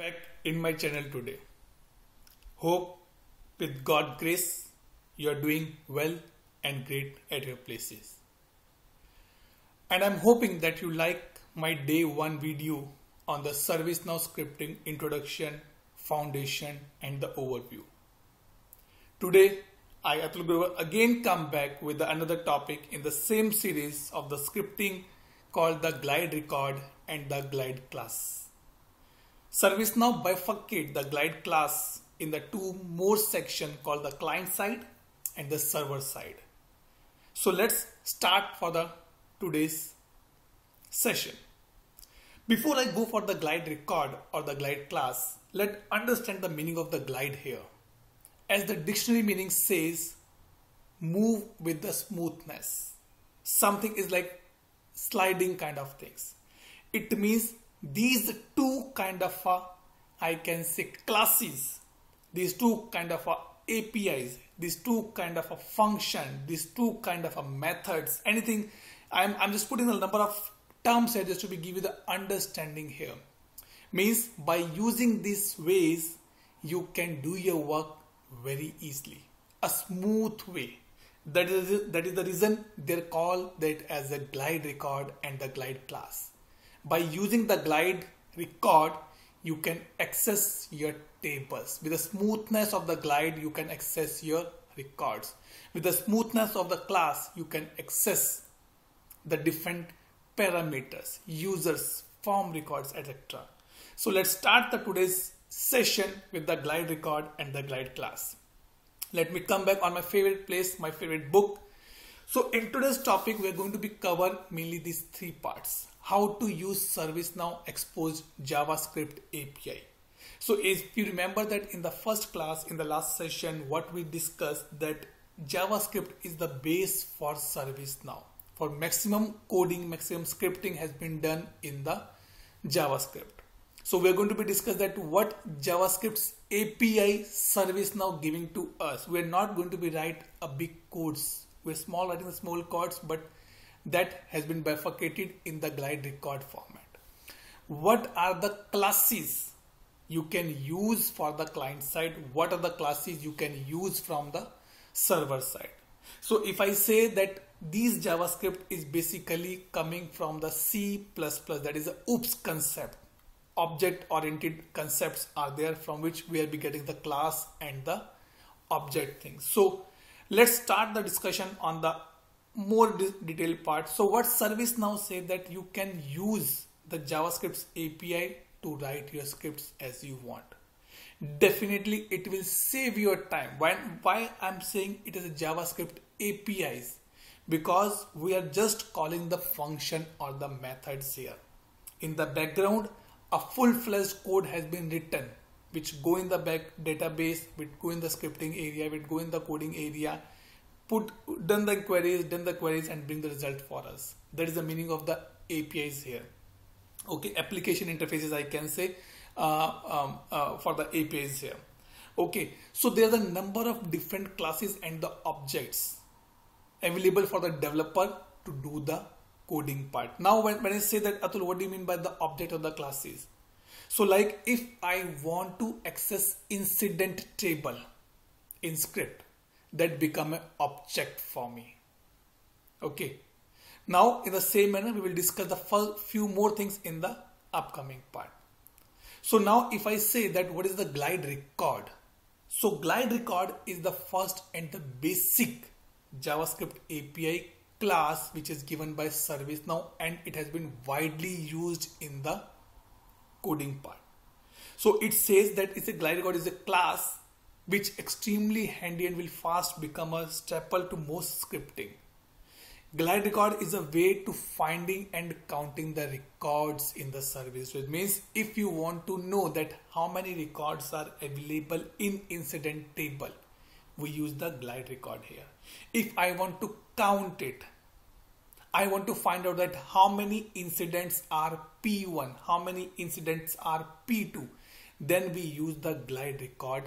back in my channel today. Hope with God grace you are doing well and great at your places. And I'm hoping that you like my day one video on the ServiceNow scripting introduction, foundation and the overview. Today I Atul Grover again come back with another topic in the same series of the scripting called the glide record and the glide class. ServiceNow bifurcate the glide class in the two more section called the client side and the server side. So let's start for the today's session. Before I go for the glide record or the glide class, let's understand the meaning of the glide here. As the dictionary meaning says, move with the smoothness. Something is like sliding kind of things. It means these two kind of uh, I can say classes, these two kind of uh, APIs, these two kind of a function, these two kind of a methods, anything. I'm, I'm just putting the number of terms here just to be give you the understanding here. Means by using these ways, you can do your work very easily. A smooth way. That is, that is the reason they're called that as a glide record and the glide class. By using the glide record, you can access your tables. With the smoothness of the glide, you can access your records. With the smoothness of the class, you can access the different parameters, users, form records, etc. So let's start the today's session with the glide record and the glide class. Let me come back on my favorite place, my favorite book. So in today's topic, we're going to be cover mainly these three parts how to use ServiceNow exposed JavaScript API. So if you remember that in the first class, in the last session, what we discussed that JavaScript is the base for ServiceNow. For maximum coding, maximum scripting has been done in the JavaScript. So we're going to be discuss that what JavaScript's API ServiceNow giving to us. We're not going to be write a big codes. We're small writing small codes, but that has been bifurcated in the glide record format. What are the classes you can use for the client side? What are the classes you can use from the server side? So if I say that these JavaScript is basically coming from the C++, that is a OOPS concept. Object oriented concepts are there from which we will be getting the class and the object things. So let's start the discussion on the more de detailed part. So what ServiceNow say that you can use the JavaScript API to write your scripts as you want. Definitely it will save your time. Why, why I'm saying it is a JavaScript APIs? Because we are just calling the function or the methods here. In the background, a full-fledged code has been written which go in the back database, which go in the scripting area, which go in the coding area put done the queries done the queries and bring the result for us. That is the meaning of the apis here. Okay application interfaces i can say uh, um, uh, for the apis here. Okay so there's a number of different classes and the objects available for the developer to do the coding part. Now when, when i say that atul what do you mean by the object of the classes so like if i want to access incident table in script that become an object for me. Okay. Now in the same manner we will discuss the first few more things in the upcoming part. So now if I say that what is the glide record? So glide record is the first and the basic JavaScript API class which is given by ServiceNow and it has been widely used in the coding part. So it says that it's a glide record is a class which extremely handy and will fast become a staple to most scripting. Glide record is a way to finding and counting the records in the service. Which means if you want to know that how many records are available in incident table, we use the glide record here. If I want to count it, I want to find out that how many incidents are P1, how many incidents are P2, then we use the glide record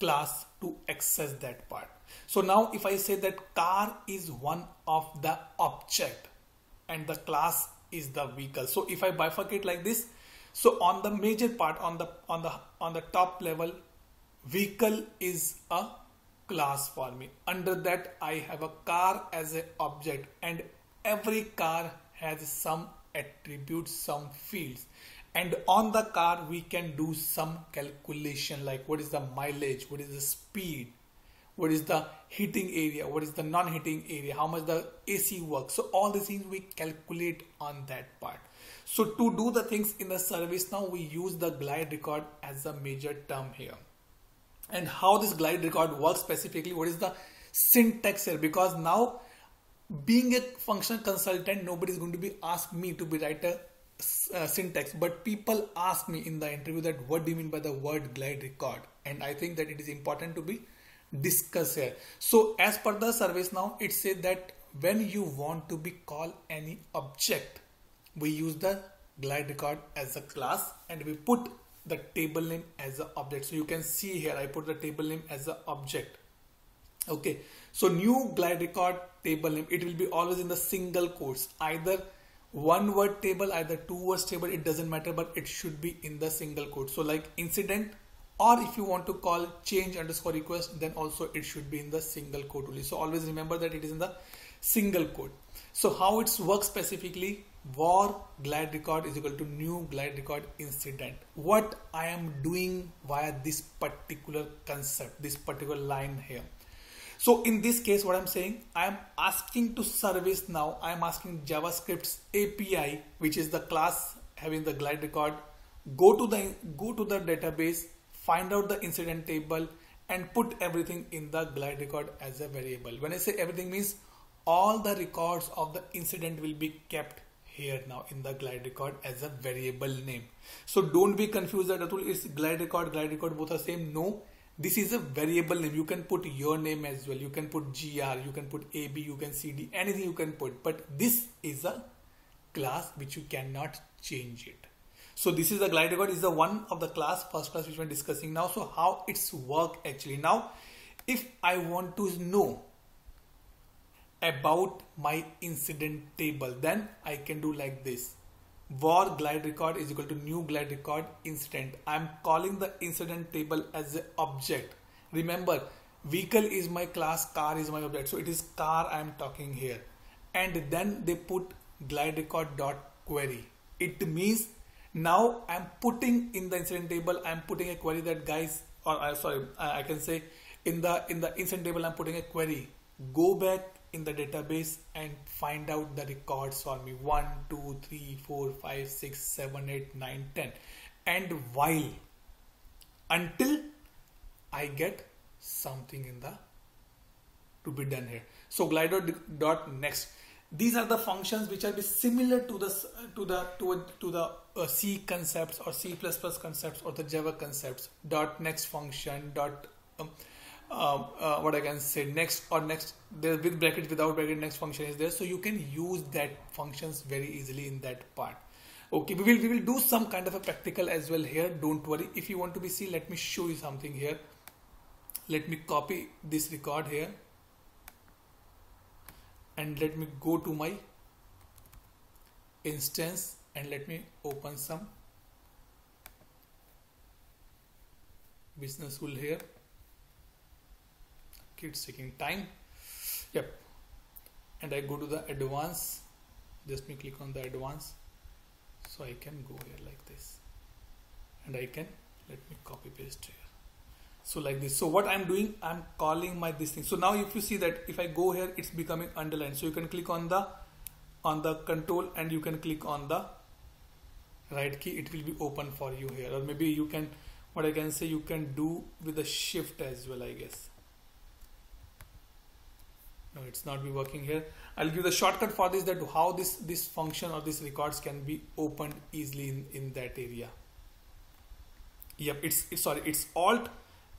class to access that part. So now if I say that car is one of the object and the class is the vehicle. So if I bifurcate like this, So on the major part, on the on the on the top level, vehicle is a class for me. Under that, I have a car as an object, and every car has some attributes, some fields. And on the car, we can do some calculation like what is the mileage, what is the speed, what is the heating area, what is the non-heating area, how much the AC works. So all these things we calculate on that part. So to do the things in the service now, we use the glide record as a major term here. And how this glide record works specifically, what is the syntax here? Because now being a functional consultant, nobody is going to be asked me to be write a uh, syntax, but people ask me in the interview that what do you mean by the word glide record? And I think that it is important to be discussed here. So as per the service now, it says that when you want to be call any object, we use the glide record as a class and we put the table name as an object. So you can see here, I put the table name as an object. Okay. So new glide record table name, it will be always in the single quotes, either one word table, either two words table, it doesn't matter, but it should be in the single quote. So like incident, or if you want to call change underscore request, then also it should be in the single quote only. So always remember that it is in the single quote. So how it works specifically, var glide record is equal to new glide record incident. What I am doing via this particular concept, this particular line here. So in this case, what I'm saying, I'm asking to service now, I'm asking JavaScript's API, which is the class having the glide record, go to the go to the database, find out the incident table, and put everything in the glide record as a variable. When I say everything means all the records of the incident will be kept here now in the glide record as a variable name. So don't be confused that Atul is glide record, glide record both are same. No, this is a variable name. You can put your name as well. You can put gr you can put ab you can cd anything you can put. But this is a class which you cannot change it. So this is the glide record. Is the one of the class first class which we're discussing now. So how it's work actually. Now if i want to know about my incident table then i can do like this var glide record is equal to new glide record incident. I'm calling the incident table as an object. Remember, vehicle is my class, car is my object. So it is car I'm talking here. And then they put glide record dot query. It means now I'm putting in the incident table, I'm putting a query that guys, or uh, sorry, I can say in the in the incident table, I'm putting a query. Go back in the database and find out the records for me. 1 2 3 4 5 6 7 8 9 10 and while until i get something in the to be done here. So glider dot next. These are the functions which are similar to the to the to, to the uh, c concepts or c++ plus concepts or the java concepts. Dot next function dot um, uh, uh, what I can say next or next there with bracket without bracket next function is there. So you can use that functions very easily in that part. Okay we will we will do some kind of a practical as well here. Don't worry. If you want to be see let me show you something here. Let me copy this record here. And let me go to my instance and let me open some business rule here it's taking time. Yep. And I go to the advance. Just me click on the advance. So I can go here like this. And I can let me copy paste here. So like this. So what I'm doing I'm calling my this thing. So now if you see that if I go here it's becoming underlined. So you can click on the on the control and you can click on the right key. It will be open for you here. Or maybe you can what I can say you can do with the shift as well I guess no it's not be working here. I'll give the shortcut for this that how this this function or this records can be opened easily in, in that area. Yep it's, it's sorry it's alt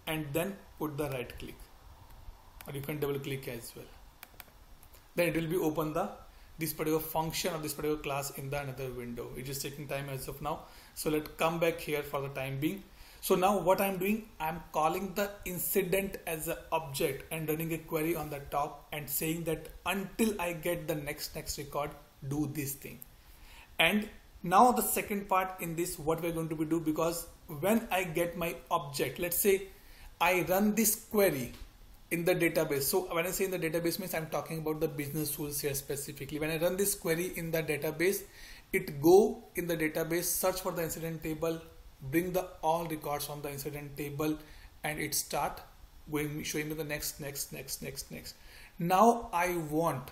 and then put the right click. Or you can double click as well. Then it will be open the this particular function or this particular class in the another window. It is taking time as of now. So let's come back here for the time being so now what I'm doing, I'm calling the incident as an object and running a query on the top and saying that until I get the next next record, do this thing. And now the second part in this what we're going to be do because when I get my object let's say I run this query in the database so when I say in the database means I'm talking about the business rules here specifically when I run this query in the database it go in the database search for the incident table bring the all records on the incident table and it start going showing me the next next next next next. Now I want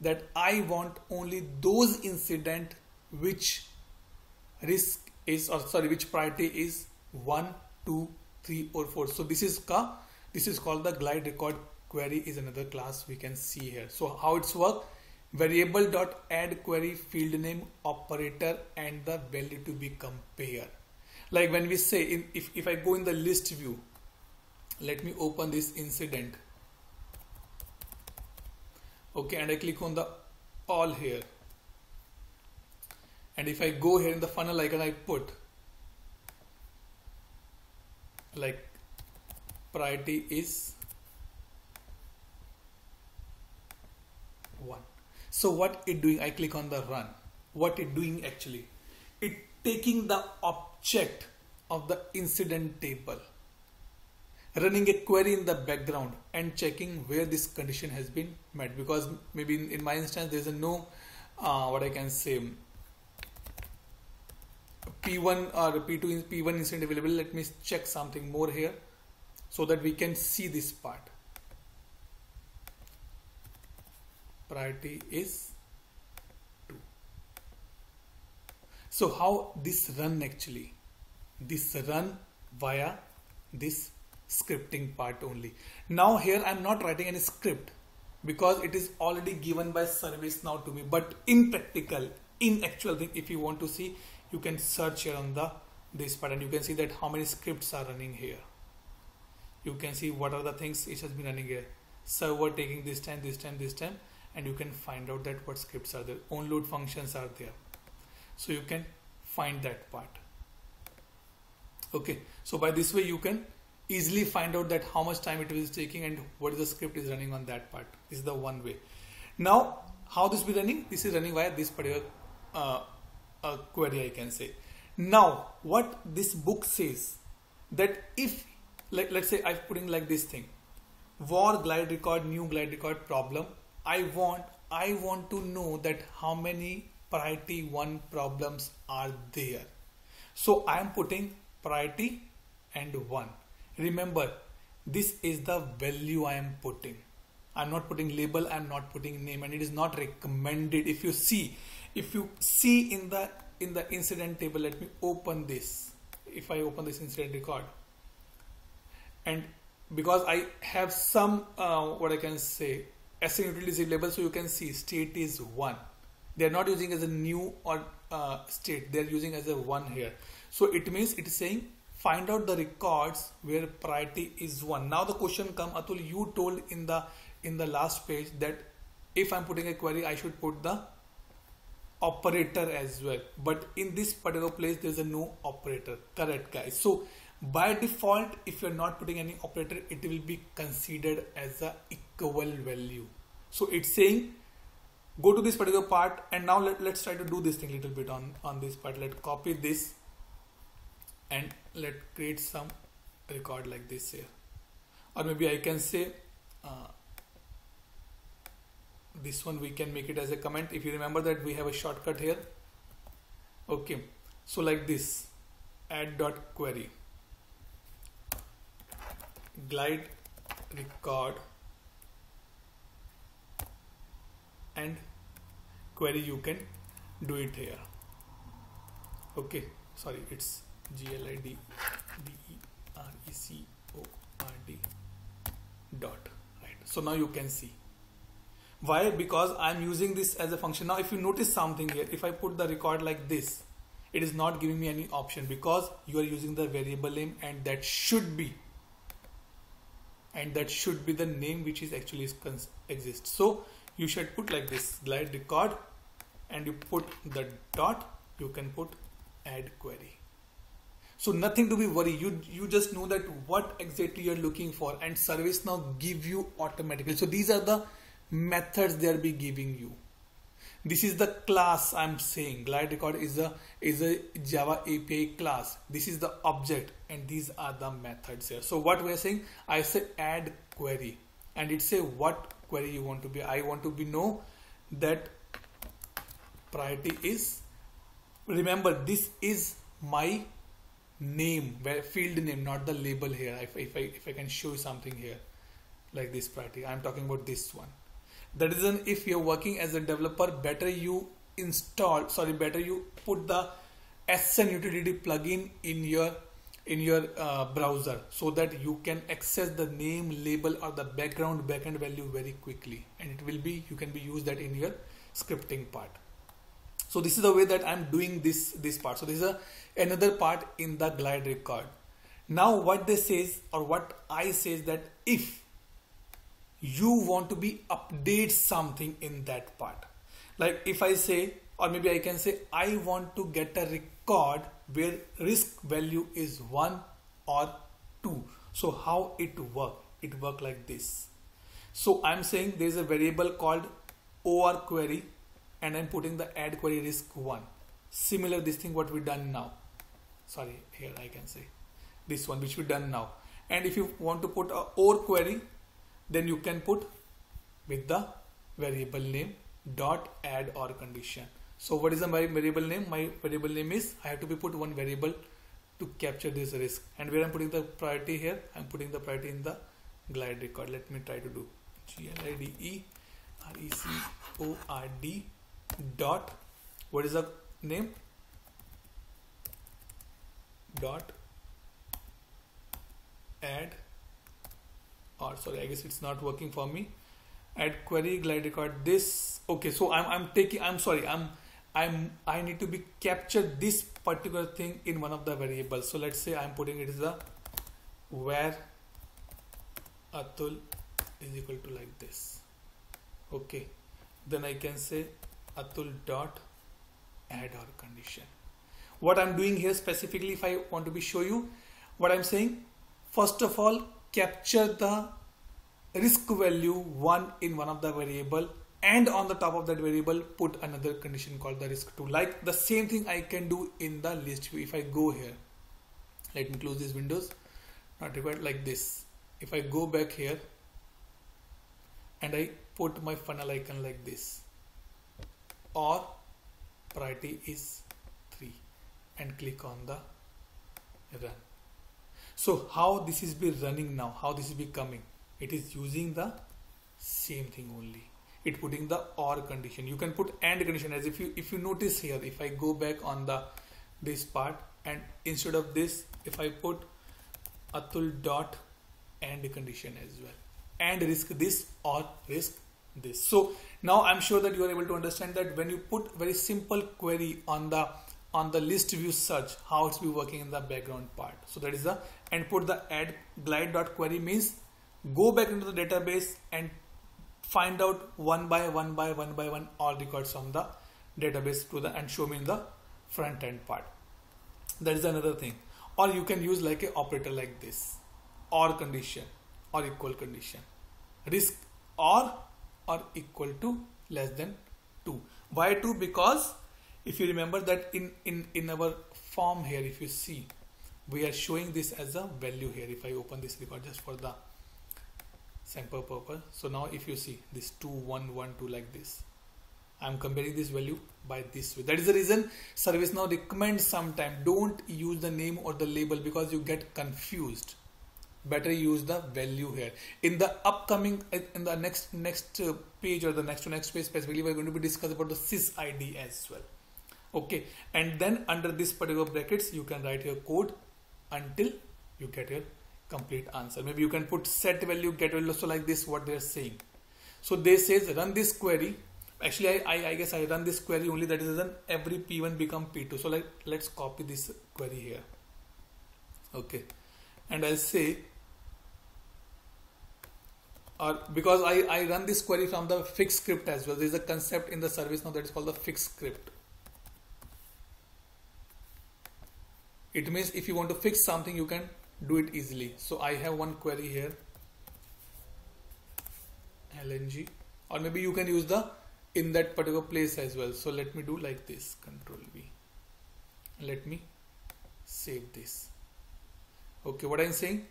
that I want only those incident which risk is or sorry which priority is 1 2 3 or 4 so this is ka this is called the glide record query is another class we can see here. So how it's work variable dot add query field name operator and the value to be compared like when we say in, if, if I go in the list view let me open this incident. Okay and I click on the all here. And if I go here in the funnel icon I put like priority is 1 so what it doing I click on the run. What it doing actually? It taking the object of the incident table. Running a query in the background and checking where this condition has been met. Because maybe in, in my instance there's a no uh, what I can say P1 or P2 P1 incident available. Let me check something more here so that we can see this part priority is 2 so how this run actually this run via this scripting part only. Now here I'm not writing any script because it is already given by service now to me. But in practical, in actual thing, if you want to see, you can search here on the this part and you can see that how many scripts are running here. You can see what are the things it has been running here. Server taking this time, this time, this time, and you can find out that what scripts are there. Onload functions are there. So you can find that part. Okay, so by this way you can easily find out that how much time it is taking and what is the script is running on that part. This is the one way. Now, how this be running? This is running via this particular uh, uh, query I can say. Now, what this book says that if like let's say I'm putting like this thing, var glide record, new glide record problem. I want I want to know that how many priority one problems are there. So I am putting priority and one. Remember this is the value I am putting. I'm not putting label I'm not putting name and it is not recommended. If you see if you see in the in the incident table let me open this. If I open this incident record. And because I have some uh, what I can say SN utilities label so you can see state is one. They're not using as a new or uh, state. They're using as a one here. So it means it is saying find out the records where priority is one. Now the question come atul you told in the in the last page that if i'm putting a query i should put the operator as well. But in this particular place there's a no operator. Correct guys. So by default if you're not putting any operator it will be considered as a equal value so it's saying go to this particular part and now let, let's try to do this thing a little bit on on this part. Let's copy this and let create some record like this here. Or maybe I can say uh, this one we can make it as a comment. If you remember that we have a shortcut here. Okay. So like this. Add dot query. Glide record and query you can do it here. Okay sorry it's G L I D B E R E C O R D dot right. So now you can see. Why? Because I'm using this as a function. Now if you notice something here if I put the record like this it is not giving me any option because you are using the variable name and that should be and that should be the name which is actually exists. So you should put like this glide record and you put the dot you can put add query so nothing to be worried. You you just know that what exactly you're looking for, and ServiceNow give you automatically. So these are the methods they'll be giving you. this is the class I'm saying glide record is a is a Java API class this is the object and these are the methods here so what we're saying I say add query and it say what query you want to be. I want to be know that priority is remember this is my name field name not the label here. If, if I if I can show you something here like this priority I'm talking about this one. That is an if you're working as a developer better you install sorry better you put the SN utility plugin in your in your uh, browser so that you can access the name label or the background backend value very quickly. And it will be you can be used that in your scripting part. So this is the way that I'm doing this this part. So this is a, another part in the glide record. Now what this says or what I says that if you want to be update something in that part. Like if I say or maybe I can say I want to get a where risk value is 1 or 2 so how it work? It work like this. So I'm saying there is a variable called or query and I'm putting the add query risk 1 similar this thing what we done now. Sorry here I can say this one which we done now. And if you want to put a or query then you can put with the variable name dot add or condition so what is my variable name? My variable name is i have to be put one variable to capture this risk. And where i'm putting the priority here? I'm putting the priority in the glide record. Let me try to do g l i d e r e c o r d dot. What is the name? Dot add or sorry I guess it's not working for me. Add query glide record this. Okay so I'm, I'm taking I'm sorry I'm I'm I need to be captured this particular thing in one of the variables. So let's say I'm putting it as the where Atul is equal to like this. Okay. Then I can say Atul dot add or condition. What I'm doing here specifically if I want to be show you what I'm saying first of all capture the risk value 1 in one of the variable and on the top of that variable put another condition called the risk 2 like the same thing I can do in the list view if I go here. Let me close these windows. Not required like this. If I go back here and I put my funnel icon like this. Or priority is 3 and click on the run. So how this is be running now? How this is be coming? It is using the same thing only it putting the or condition. You can put and condition as if you if you notice here if i go back on the this part and instead of this if i put atul dot and condition as well. And risk this or risk this. So now i'm sure that you are able to understand that when you put very simple query on the on the list view search how it's be working in the background part. So that is the and put the add glide dot query means go back into the database and find out one by one by one by one all the records from the database to the and show me in the front end part. That is another thing. Or you can use like a operator like this. Or condition. Or equal condition. Risk or or equal to less than 2 why 2 because if you remember that in in in our form here if you see we are showing this as a value here. If I open this record just for the sample purpose. So now if you see this 2112 like this I'm comparing this value by this way. That is the reason ServiceNow recommends sometime don't use the name or the label because you get confused. Better use the value here. In the upcoming in the next next uh, page or the next to next page specifically we're going to be discussing about the sys id as well. Okay. And then under this particular brackets you can write your code until you get your complete answer. Maybe you can put set value get value so like this what they're saying. So they says run this query. Actually I, I, I guess I run this query only that is then every p1 become p2 so like let's copy this query here. Okay. And I'll say or because I, I run this query from the fixed script as well. There is a concept in the service now that is called the fixed script. It means if you want to fix something you can do it easily. So I have one query here. LNG or maybe you can use the in that particular place as well. So let me do like this. Control V. Let me save this. Okay what I'm saying?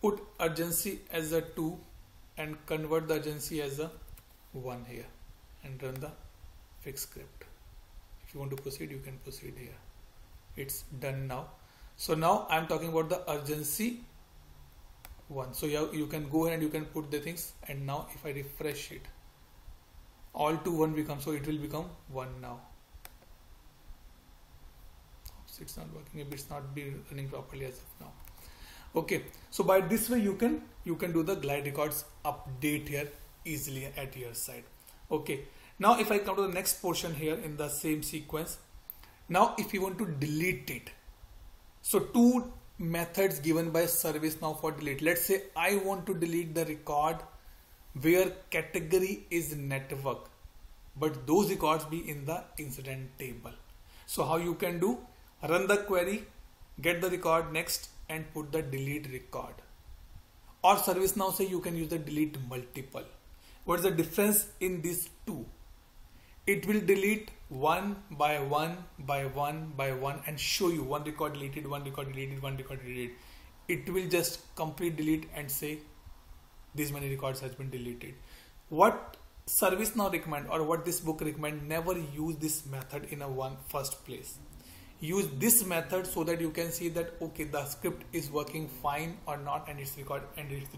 Put urgency as a 2 and convert the urgency as a 1 here and run the fix script. If you want to proceed you can proceed here. It's done now so now I'm talking about the urgency one. So you, you can go ahead and you can put the things and now if I refresh it all to one become so it will become one now. Oops, it's not working if it's not be running properly as of now. Okay so by this way you can you can do the glide records update here easily at your side. Okay now if I come to the next portion here in the same sequence now if you want to delete it so two methods given by ServiceNow for delete. Let's say I want to delete the record where category is network, but those records be in the incident table. So how you can do? Run the query, get the record next and put the delete record. Or ServiceNow say you can use the delete multiple. What is the difference in these two? It will delete one by one by one by one and show you one record deleted, one record deleted, one record deleted. It will just complete delete and say these many records has been deleted. What service now recommend or what this book recommend never use this method in a one first place. Use this method so that you can see that okay the script is working fine or not and it's record and it's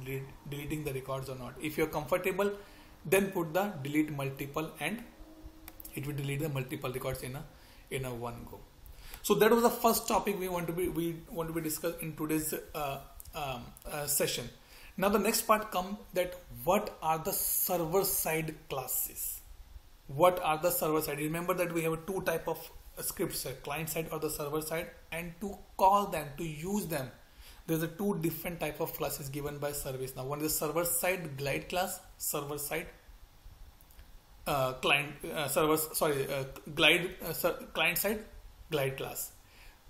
deleting the records or not. If you're comfortable then put the delete multiple and it will delete the multiple records in a in a one go. So that was the first topic we want to be we want to be discussed in today's uh, um, uh, session. Now the next part come that what are the server side classes? What are the server side? Remember that we have two type of scripts client side or the server side and to call them to use them there's a two different type of classes given by service. Now one is server side glide class server side uh, client uh, servers sorry uh, glide uh, client side glide class.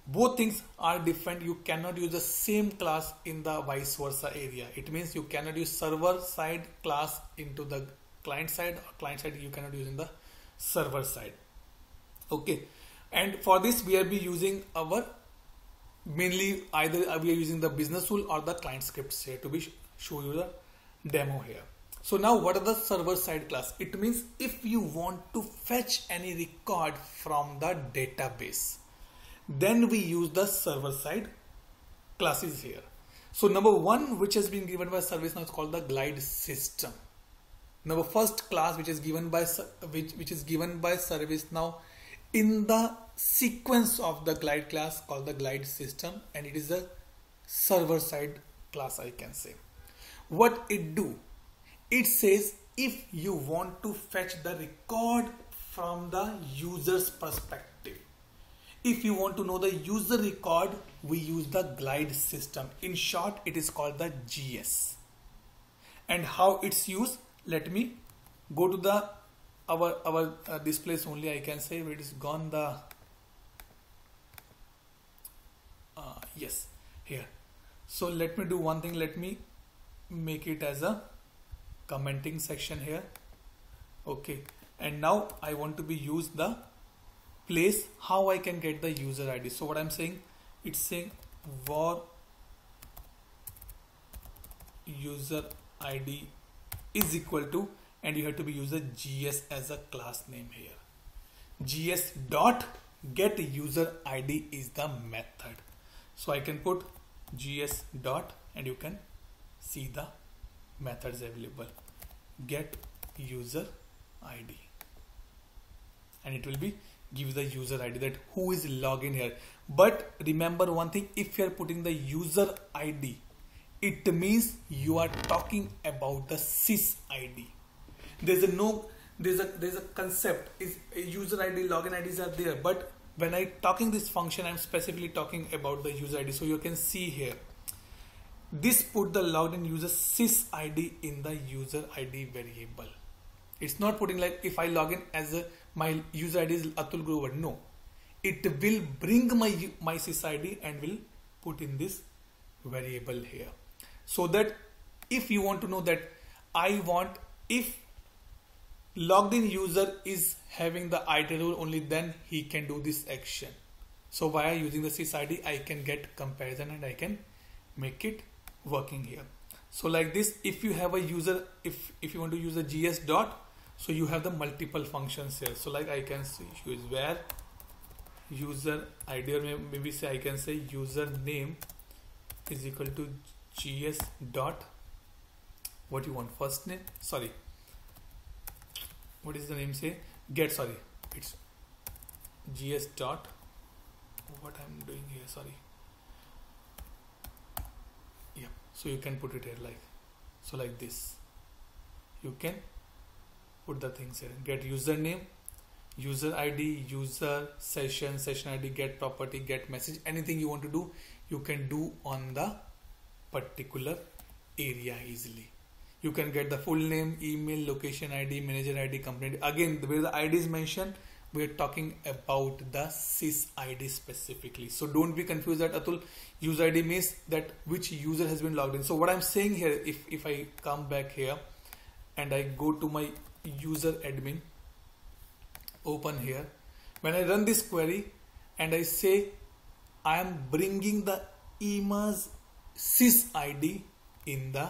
Both things are different. You cannot use the same class in the vice versa area. It means you cannot use server side class into the client side or client side you cannot use in the server side. Okay. And for this we are be using our mainly either we are using the business rule or the client scripts here to be show you the demo here so now what are the server side class? It means if you want to fetch any record from the database, then we use the server side classes here. So number one, which has been given by ServiceNow is called the glide system. Now first class which is given by which, which is given by ServiceNow in the sequence of the glide class called the glide system and it is a server side class I can say. What it do? It says if you want to fetch the record from the user's perspective. If you want to know the user record we use the glide system. In short it is called the gs and how it's used let me go to the our our uh, displays only i can say it is gone the uh, yes here. So let me do one thing. Let me make it as a commenting section here. Okay. And now I want to be use the place how I can get the user ID so what I'm saying it's saying var user ID is equal to and you have to be user GS as a class name here. GS dot get user ID is the method. So I can put GS dot and you can see the methods available. Get user id and it will be give the user id that who is login here. But remember one thing if you are putting the user id it means you are talking about the sys id there's a no there's a there's a concept. Is user id login ids are there but when i talking this function i'm specifically talking about the user id so you can see here this put the logged in user sys id in the user id variable. It's not putting like if I log in as a, my user id is Atul Grover. No, it will bring my my sys id and will put in this variable here. So that if you want to know that I want if logged in user is having the ID role only then he can do this action so via using the sysid i can get comparison and i can make it working here. So like this if you have a user if if you want to use a gs dot so you have the multiple functions here. So like i can use where user id or maybe say i can say user name is equal to gs dot what you want first name sorry. What is the name say? Get sorry. It's gs dot what i'm doing here sorry so you can put it here like so like this. You can put the things here. Get username user id user session session id get property get message anything you want to do you can do on the particular area easily. You can get the full name email location id manager id company again where the id is mentioned we're talking about the sys id specifically. So don't be confused that atul user id means that which user has been logged in. So what i'm saying here if if i come back here and i go to my user admin open here. When i run this query and i say i am bringing the ema's sys id in the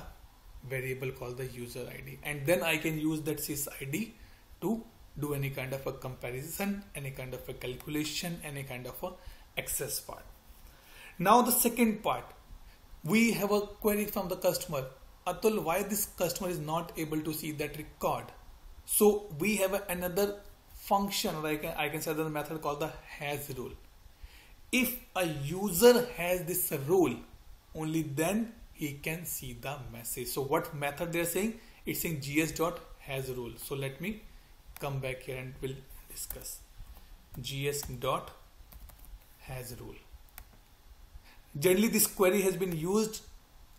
variable called the user ID and then I can use that sys ID to do any kind of a comparison, any kind of a calculation, any kind of a access part. Now the second part, we have a query from the customer. Atul, why this customer is not able to see that record? So we have another function or I can, I can say the method called the has role. If a user has this role, only then he can see the message so what method they're saying it's saying gs dot has role so let me come back here and we'll discuss. Gs dot has role. Generally this query has been used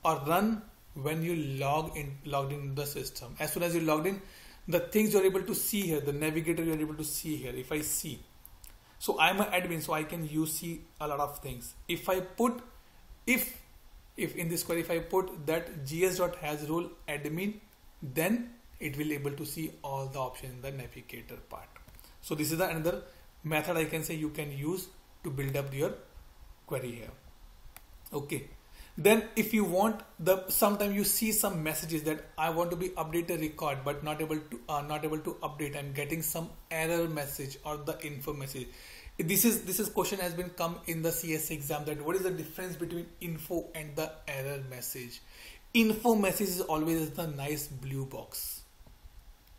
or run when you log in logged in the system. As soon as you logged in the things you're able to see here the navigator you're able to see here if i see. So i'm an admin so i can use see a lot of things. If i put if if in this query if I put that gs dot has role admin then it will able to see all the options in the navigator part. So this is the another method I can say you can use to build up your query here. Okay. Then if you want the sometimes you see some messages that I want to be update a record but not able to uh, not able to update I'm getting some error message or the info message. This is this is question has been come in the CS exam that what is the difference between info and the error message? Info message is always the nice blue box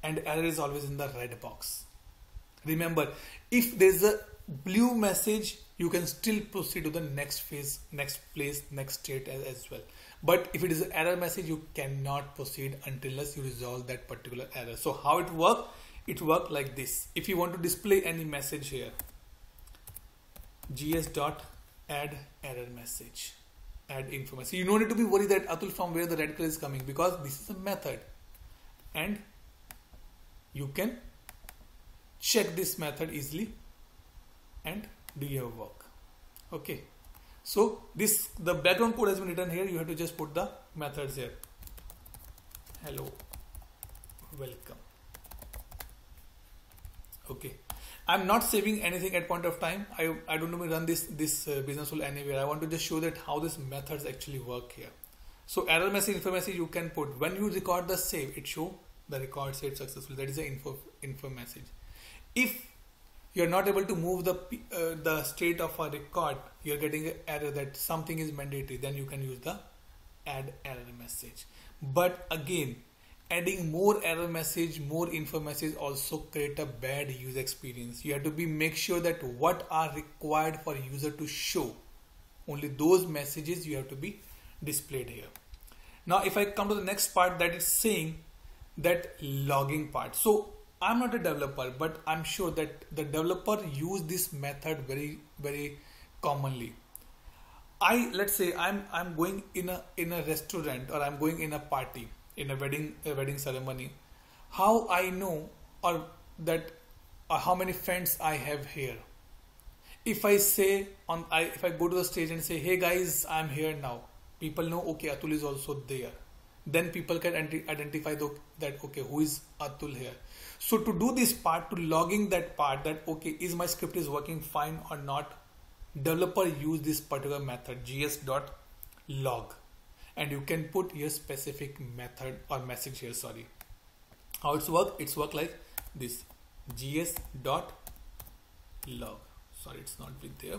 and error is always in the red box. Remember if there's a blue message you can still proceed to the next phase next place next state as, as well. But if it is an error message you cannot proceed unless you resolve that particular error. So how it work? It work like this. If you want to display any message here gs dot add error message add information. You don't need to be worried that atul from where the red color is coming because this is a method. And you can check this method easily and do your work okay so this the background code has been written here you have to just put the methods here hello welcome okay I'm not saving anything at point of time. I, I don't want to run this, this uh, business rule anywhere. I want to just show that how these methods actually work here. So error message, info message you can put. When you record the save, it show the record saved successful. That is the info, info message. If you're not able to move the uh, the state of a record, you're getting an error that something is mandatory, then you can use the add error message. But again, adding more error message more info message also create a bad user experience you have to be make sure that what are required for user to show only those messages you have to be displayed here now if i come to the next part that is saying that logging part. So i'm not a developer but i'm sure that the developer use this method very very commonly. I let's say i'm i'm going in a in a restaurant or i'm going in a party in a wedding a wedding ceremony. How i know or that uh, how many friends i have here? If i say on i if i go to the stage and say hey guys i'm here now. People know okay atul is also there then people can identify the, that okay who is atul here. So to do this part to logging that part that okay is my script is working fine or not developer use this particular method gs.log and you can put your specific method or message here sorry. How it's work? It's work like this. gs.log sorry it's not with there.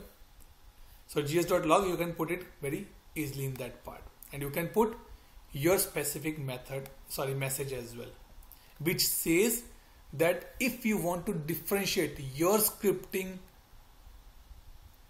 So gs.log you can put it very easily in that part. And you can put your specific method sorry message as well which says that if you want to differentiate your scripting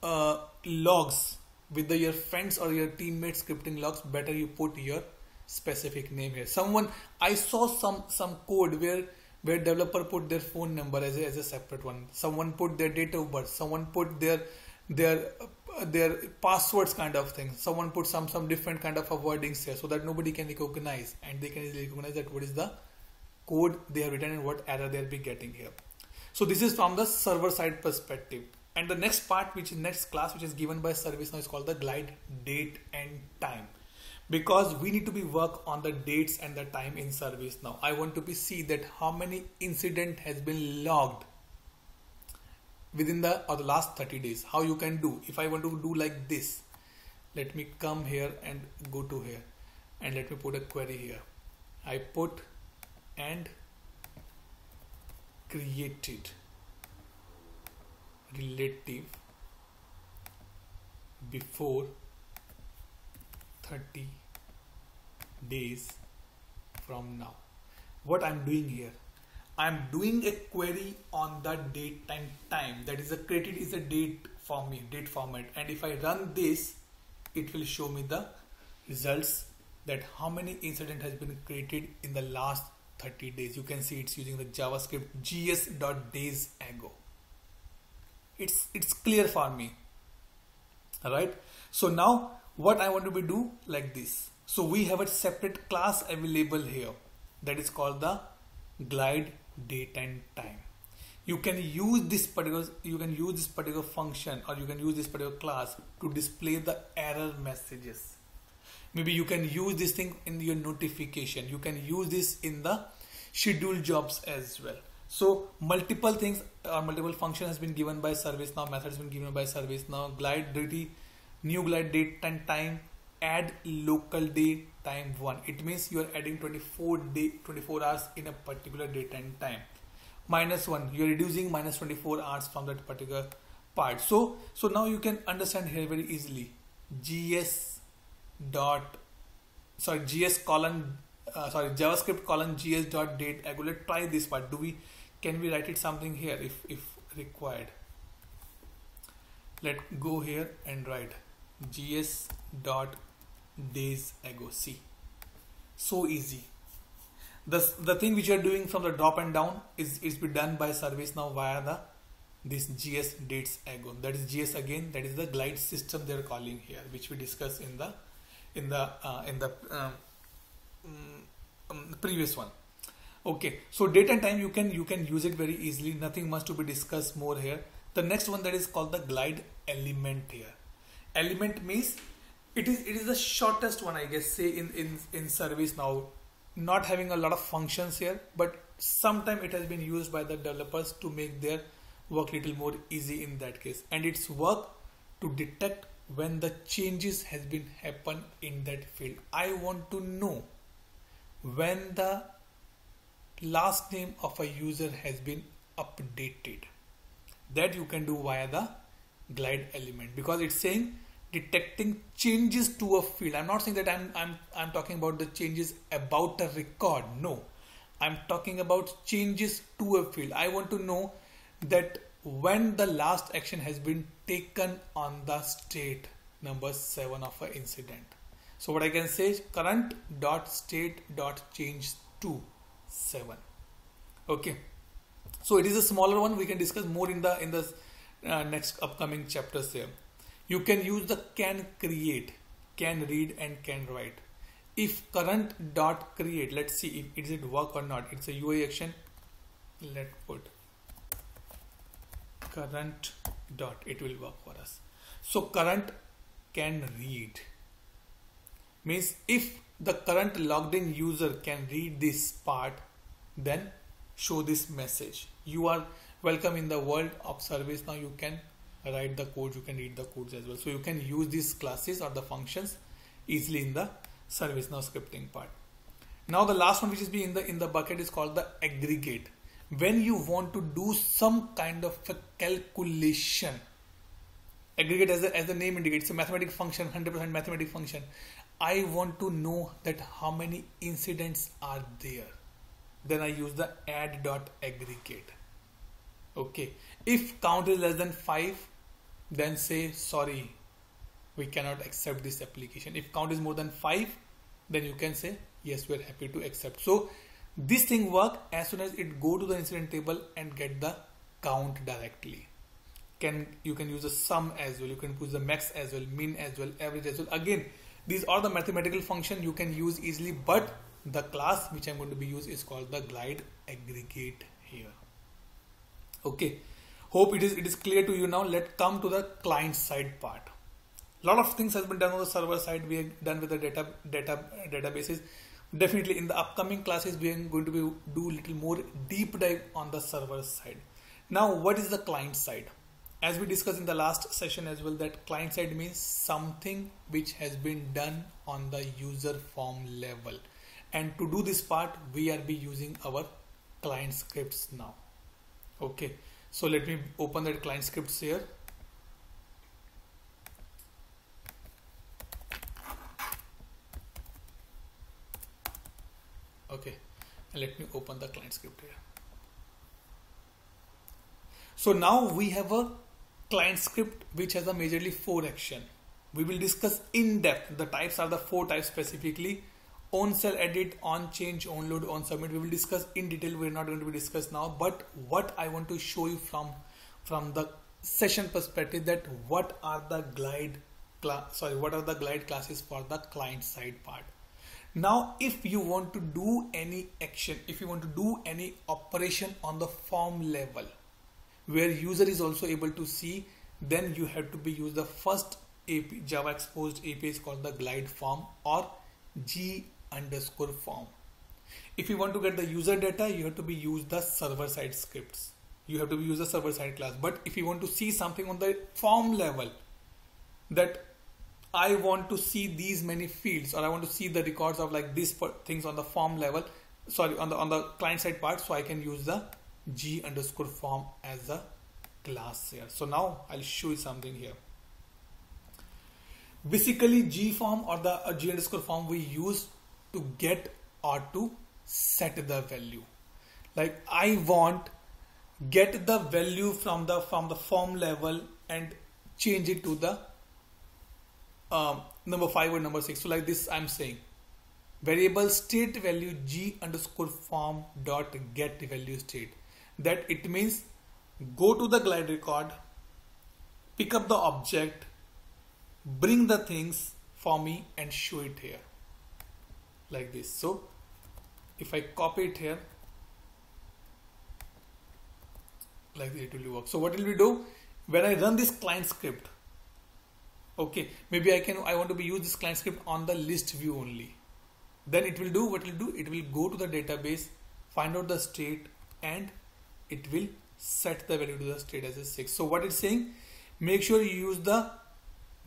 uh, logs with the, your friends or your teammates scripting logs better you put your specific name here. Someone i saw some some code where where developer put their phone number as a, as a separate one. Someone put their date of birth. Someone put their their their passwords kind of thing. Someone put some some different kind of wordings here so that nobody can recognize. And they can recognize that what is the code they have written and what error they'll be getting here. So this is from the server side perspective. And the next part which is next class which is given by ServiceNow is called the glide date and time. Because we need to be work on the dates and the time in ServiceNow i want to be see that how many incident has been logged within the or the last 30 days how you can do. If i want to do like this let me come here and go to here. And let me put a query here. I put and created relative before 30 days from now. What i'm doing here i'm doing a query on the date and time. That is a created is a date for me date format. And if i run this it will show me the results that how many incident has been created in the last 30 days. You can see it's using the javascript gs.days ago. It's it's clear for me. All right so now what i want to be do like this. So we have a separate class available here. That is called the glide date and time. You can use this particular you can use this particular function or you can use this particular class to display the error messages. Maybe you can use this thing in your notification. You can use this in the schedule jobs as well. So multiple things or multiple function has been given by service ServiceNow methods been given by ServiceNow glide date new glide date and time add local date time 1 it means you are adding 24 day 24 hours in a particular date and time. Minus 1 you are reducing minus 24 hours from that particular part. So so now you can understand here very easily. Gs dot sorry gs colon uh, sorry javascript colon gs dot date. I will try this part. Do we can we write it something here if if required? Let go here and write gs dot days ago. See so easy. The, the thing which you are doing from the drop and down is is be done by ServiceNow via the this gs days ago. That is gs again that is the glide system they're calling here which we discussed in the in the uh, in the um, um, previous one. Okay so date and time you can you can use it very easily. Nothing much to be discussed more here. The next one that is called the glide element here. Element means it is it is the shortest one i guess say in in in ServiceNow not having a lot of functions here but sometime it has been used by the developers to make their work little more easy in that case. And it's work to detect when the changes has been happen in that field. I want to know when the last name of a user has been updated. That you can do via the glide element because it's saying detecting changes to a field. I'm not saying that i'm i'm i'm talking about the changes about a record. No. I'm talking about changes to a field. I want to know that when the last action has been taken on the state number 7 of an incident. So what i can say is current dot state dot change to 7 okay. So it is a smaller one. We can discuss more in the in the uh, next upcoming chapters here you can use the can create can read and can write. If current dot create let's see if is it work or not. It's a ui action. Let put current dot. It will work for us. So current can read. Means if the current logged in user can read this part, then show this message. You are welcome in the world of service. Now you can write the code, you can read the codes as well. So you can use these classes or the functions easily in the ServiceNow scripting part. Now the last one which is being in the in the bucket is called the aggregate. When you want to do some kind of a calculation, aggregate as, a, as the name indicates, a mathematical function, 100% mathematical function. I want to know that how many incidents are there. Then I use the add dot aggregate. Okay. If count is less than 5, then say sorry, we cannot accept this application. If count is more than 5, then you can say yes, we are happy to accept. So this thing work as soon as it go to the incident table and get the count directly. Can you can use the sum as well. You can use the max as well min as well average as well. Again these are the mathematical function you can use easily but the class which i'm going to be used is called the glide aggregate here. Okay hope it is it is clear to you now. Let's come to the client side part. A lot of things has been done on the server side. We have done with the data data databases. Definitely in the upcoming classes we are going to be do little more deep dive on the server side. Now what is the client side? As we discussed in the last session as well that client side means something which has been done on the user form level. And to do this part we are be using our client scripts now. Okay so let me open that client scripts here okay and let me open the client script here so now we have a client script which has a majorly four action. We will discuss in depth. The types are the four types specifically. On cell edit, on change, on load, on submit. We will discuss in detail. We're not going to be discussed now. But what I want to show you from from the session perspective that what are the glide sorry what are the glide classes for the client side part now if you want to do any action if you want to do any operation on the form level where user is also able to see then you have to be use the first AP, java exposed API is called the glide form or g underscore form. If you want to get the user data you have to be use the server side scripts. You have to use the server side class. But if you want to see something on the form level that I want to see these many fields or I want to see the records of like these things on the form level sorry on the on the client side part so I can use the g underscore form as a class here. So now I'll show you something here. Basically g form or the uh, g underscore form we use to get or to set the value. Like I want get the value from the from the form level and change it to the um, number 5 or number 6 so like this I'm saying. Variable state value g underscore form dot get value state. That it means go to the glide record, pick up the object, bring the things for me and show it here like this. So if I copy it here, like this it will work. So what will we do? When I run this client script, okay, maybe I can, I want to be use this client script on the list view only. Then it will do what it will do. It will go to the database, find out the state and it will set the value to the state as a 6 so what it's saying make sure you use the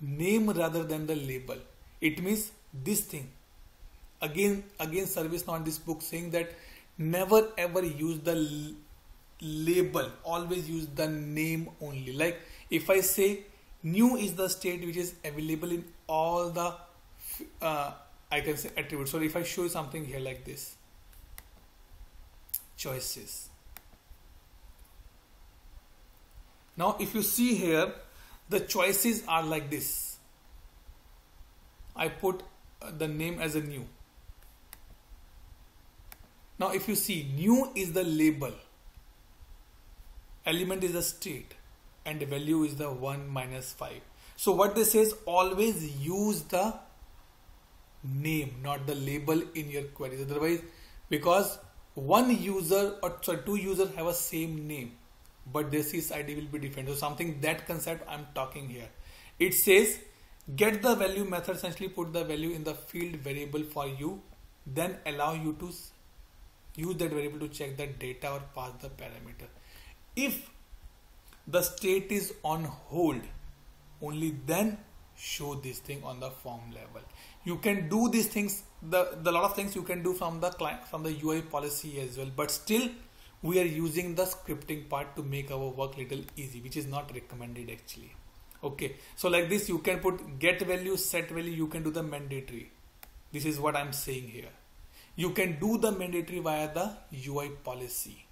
name rather than the label it means this thing again again service on this book saying that never ever use the label. Always use the name only. Like if i say new is the state which is available in all the uh, i can say attributes. So if i show something here like this. Choices. Now if you see here, the choices are like this. I put uh, the name as a new. Now if you see new is the label, element is the state and value is the 1 minus 5. So what this says always use the name not the label in your queries otherwise because one user or sorry two users have a same name but this is ID will be different. So something that concept I'm talking here. It says get the value method essentially put the value in the field variable for you then allow you to use that variable to check the data or pass the parameter. If the state is on hold only then show this thing on the form level. You can do these things the the lot of things you can do from the client from the ui policy as well but still we are using the scripting part to make our work little easy which is not recommended actually. Okay so like this you can put get value set value you can do the mandatory. This is what i'm saying here you can do the mandatory via the ui policy.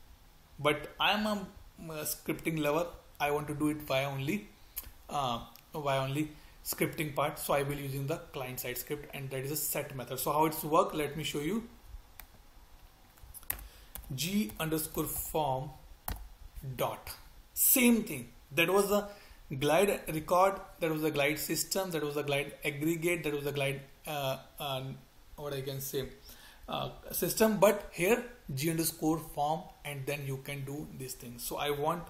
But i'm a, a scripting lover. I want to do it via only uh, via only scripting part. So i will using the client side script and that is a set method. So how it's work let me show you. G underscore form dot. Same thing. That was the glide record that was the glide system that was the glide aggregate that was the glide uh, uh, what i can say uh, system but here g underscore form and then you can do this thing. So i want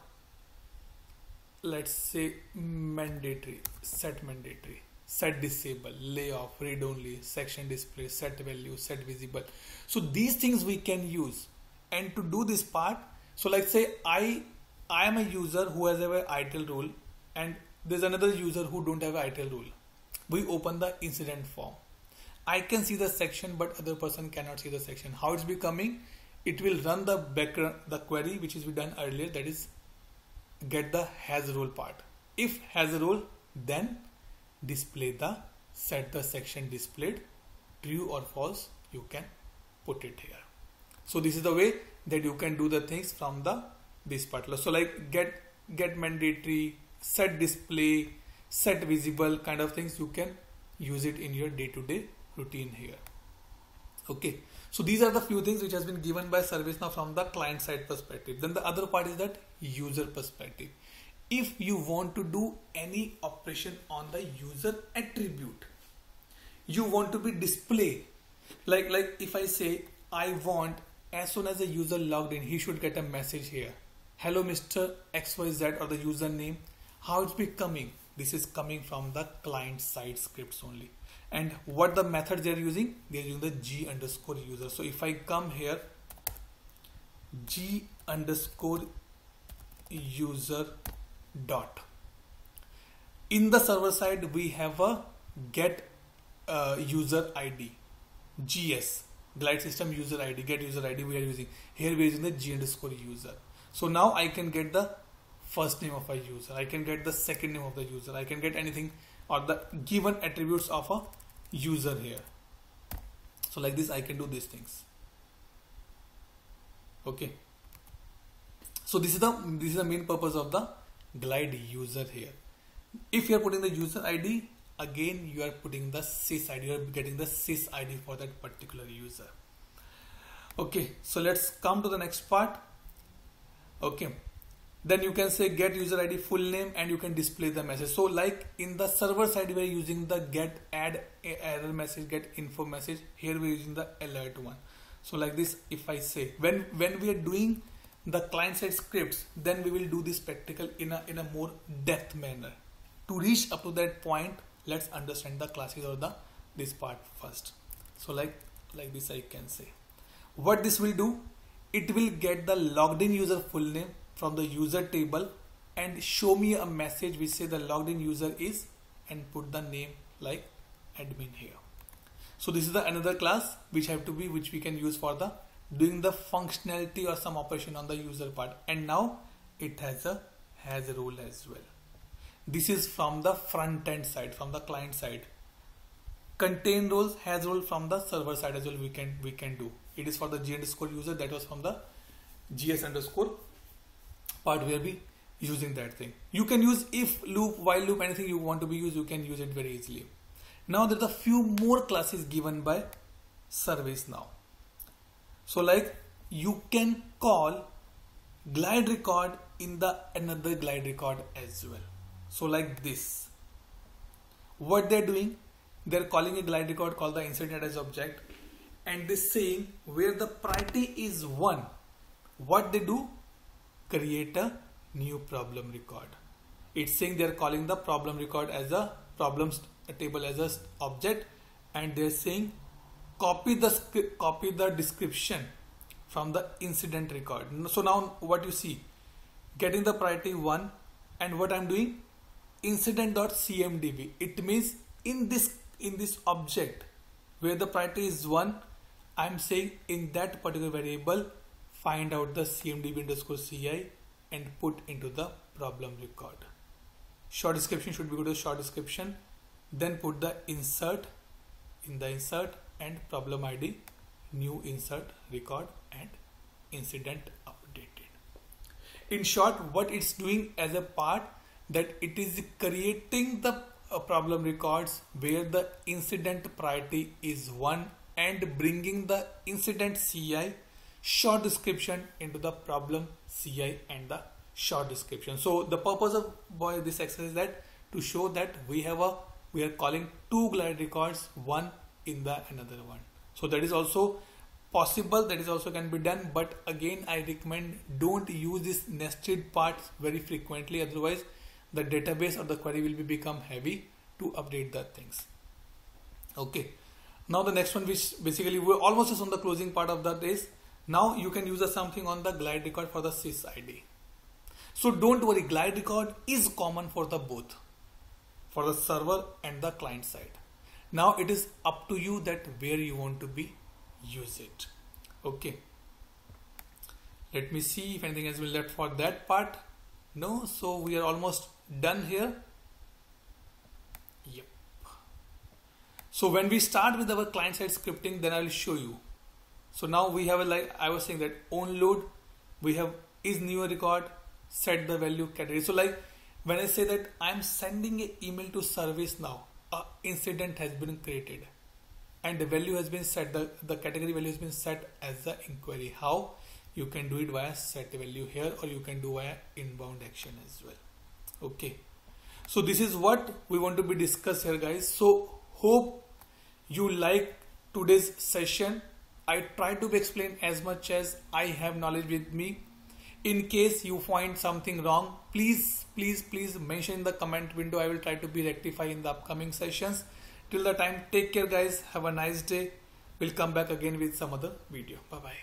let's say mandatory set mandatory set disable layoff read only section display set value set visible. So these things we can use. And to do this part so let's say i i am a user who has a ITIL role and there's another user who don't have ITIL role. We open the incident form i can see the section but other person cannot see the section. How it's becoming it will run the background the query which is we done earlier that is get the has role part. If has a rule then display the set the section displayed. True or false you can put it here. So this is the way that you can do the things from the this part so like get get mandatory set display set visible kind of things you can use it in your day-to-day -day routine here. Okay. So these are the few things which has been given by ServiceNow from the client side perspective. Then the other part is that user perspective. If you want to do any operation on the user attribute you want to be display. Like like if i say i want as soon as the user logged in he should get a message here. Hello mr xyz or the username. How it's becoming? This is coming from the client side scripts only and what the method they're using they're using the g underscore user. So if i come here g underscore user dot. In the server side we have a get uh, user id gs glide system user id get user id we are using. Here we are using the g underscore user. So now i can get the first name of a user. I can get the second name of the user. I can get anything or the given attributes of a user here. So like this i can do these things. Okay. So this is the this is the main purpose of the glide user here. If you are putting the user id again you are putting the sys id you are getting the sys id for that particular user. Okay. So let's come to the next part. Okay then you can say get user id full name and you can display the message. So like in the server side we are using the get add error message get info message. Here we are using the alert one. So like this if i say when when we are doing the client side scripts then we will do this practical in a in a more depth manner. To reach up to that point let's understand the classes or the this part first. So like like this i can say. What this will do? It will get the logged in user full name from the user table and show me a message which say the logged in user is and put the name like admin here. So this is the another class which have to be which we can use for the doing the functionality or some operation on the user part. And now it has a has a role as well. This is from the front end side from the client side. Contain roles has role from the server side as well we can we can do. It is for the g underscore user that was from the gs underscore part where we using that thing. You can use if loop while loop anything you want to be used you can use it very easily. Now there's a few more classes given by ServiceNow. So like you can call glide record in the another glide record as well. So like this. What they're doing they're calling a glide record called the incident as object and this saying where the priority is one. What they do create a new problem record. It's saying they're calling the problem record as a problems table as a object and they're saying copy the copy the description from the incident record. So now what you see? Getting the priority 1 and what I'm doing? incident.cmdb it means in this in this object where the priority is 1 I'm saying in that particular variable find out the cmdb underscore ci and put into the problem record. Short description should be go to short description. Then put the insert in the insert and problem id new insert record and incident updated. In short what it's doing as a part that it is creating the uh, problem records where the incident priority is 1 and bringing the incident CI short description into the problem CI and the short description. So the purpose of this exercise is that to show that we have a we are calling two glide records one in the another one. So that is also possible that is also can be done but again I recommend don't use this nested parts very frequently otherwise the database or the query will be become heavy to update the things. Okay. Now the next one which basically we're almost on the closing part of that is now you can use something on the glide record for the sys ID. So don't worry glide record is common for the both for the server and the client side. Now it is up to you that where you want to be use it. Okay. Let me see if anything has been left for that part. No, so we are almost done here. Yep. So when we start with our client side scripting, then I'll show you. So now we have a like I was saying that on load, we have is new record, set the value category. So like when I say that I'm sending an email to ServiceNow, a incident has been created and the value has been set, the, the category value has been set as the inquiry. How? You can do it via set value here or you can do via inbound action as well. Okay. So this is what we want to be discuss here guys. So hope you like today's session i try to explain as much as i have knowledge with me. In case you find something wrong please please please mention in the comment window. I will try to be rectify in the upcoming sessions. Till the time take care guys. Have a nice day. We'll come back again with some other video. Bye bye